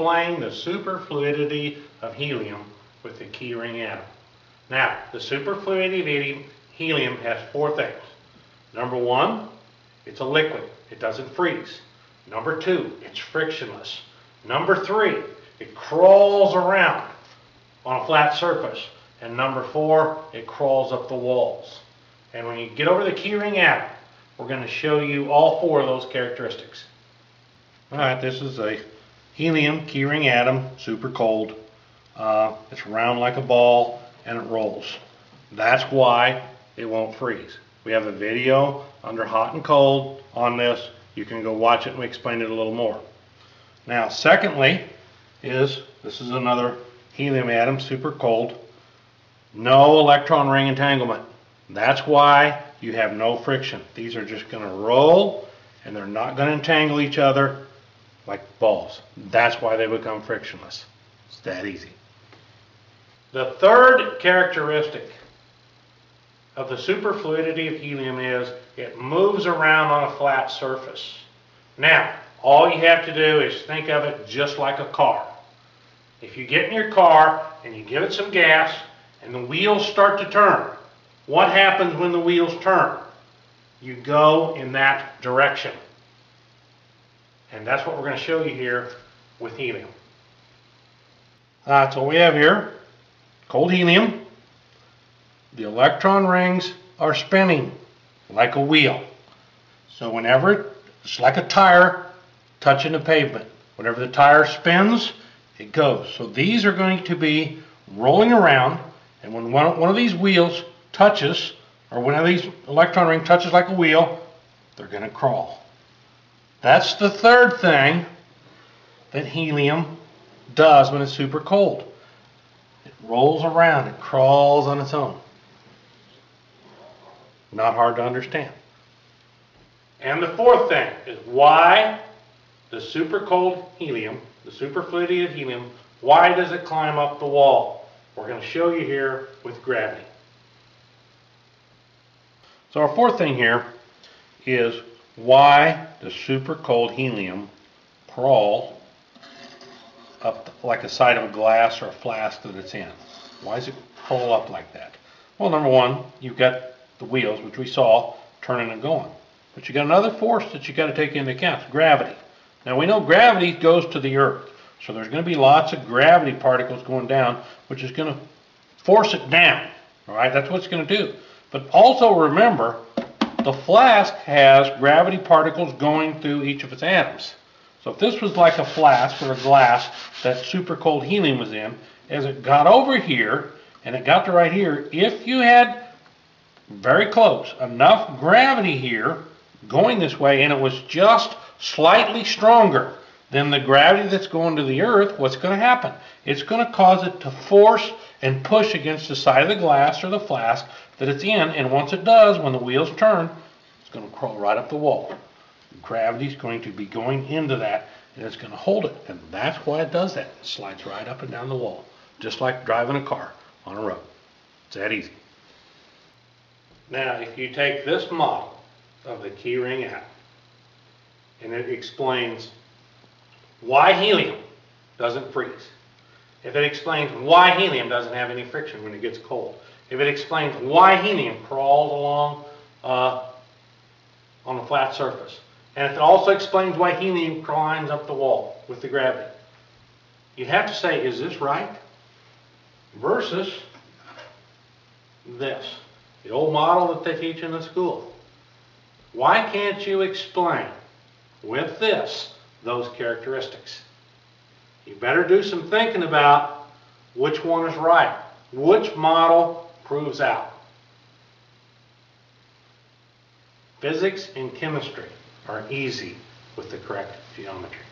explain the superfluidity of helium with the key ring atom. Now, the superfluidity of helium has four things. Number one, it's a liquid. It doesn't freeze. Number two, it's frictionless. Number three, it crawls around on a flat surface. And number four, it crawls up the walls. And when you get over the key ring atom, we're going to show you all four of those characteristics. All right, this is a helium keyring atom, super cold. Uh, it's round like a ball and it rolls. That's why it won't freeze. We have a video under hot and cold on this. You can go watch it and we explain it a little more. Now, secondly, is this is another helium atom, super cold. No electron ring entanglement. That's why you have no friction. These are just going to roll and they're not going to entangle each other like balls. That's why they become frictionless. It's that easy. The third characteristic of the superfluidity of helium is it moves around on a flat surface. Now, all you have to do is think of it just like a car. If you get in your car and you give it some gas and the wheels start to turn, what happens when the wheels turn? You go in that direction. And that's what we're going to show you here with helium. That's what we have here. Cold helium. The electron rings are spinning like a wheel. So whenever it's like a tire touching the pavement. Whenever the tire spins, it goes. So these are going to be rolling around and when one, one of these wheels touches or of these electron ring touches like a wheel, they're going to crawl. That's the third thing that helium does when it's super cold. It rolls around, it crawls on its own. Not hard to understand. And the fourth thing is why the super cold helium, the superfluidity of helium, why does it climb up the wall? We're going to show you here with gravity. So our fourth thing here is why does super cold helium crawl up like the side of a glass or a flask that it's in? Why does it crawl up like that? Well, number one, you've got the wheels, which we saw, turning and going. But you got another force that you got to take into account, gravity. Now we know gravity goes to the earth. So there's going to be lots of gravity particles going down, which is going to force it down. All right, that's what it's going to do. But also remember, the flask has gravity particles going through each of its atoms. So if this was like a flask or a glass that super cold helium was in, as it got over here and it got to right here, if you had very close enough gravity here going this way and it was just slightly stronger than the gravity that's going to the earth, what's going to happen? It's going to cause it to force and push against the side of the glass or the flask that it's in, and once it does, when the wheels turn, it's going to crawl right up the wall. Gravity is going to be going into that, and it's going to hold it, and that's why it does that. It slides right up and down the wall, just like driving a car on a road. It's that easy. Now, if you take this model of the keyring atom, and it explains why helium doesn't freeze, if it explains why helium doesn't have any friction when it gets cold, if it explains why helium crawls along uh, on a flat surface, and if it also explains why helium climbs up the wall with the gravity, You'd have to say, is this right? Versus this, the old model that they teach in the school. Why can't you explain with this those characteristics? You better do some thinking about which one is right. Which model proves out? Physics and chemistry are easy with the correct geometry.